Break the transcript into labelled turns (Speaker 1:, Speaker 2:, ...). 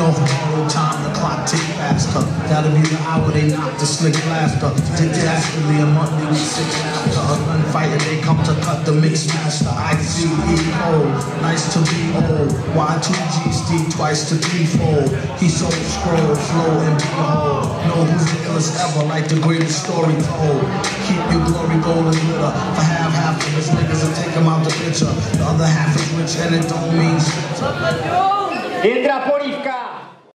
Speaker 1: off borrowed time, the clock tick faster. That'll be the hour they knock the slick blaster. Disasterly, a monthly we sick after a gunfight and they come to cut the mix master. I-C-E-O, nice to be old. Y2G twice to threefold. He sold scroll, flow, and behold. Know who's the illest ever, like the greatest story told. Keep your glory golden glitter. For half, half of his niggas and take him out the picture. The other half is rich and it don't mean shit.
Speaker 2: Entra por Ifka.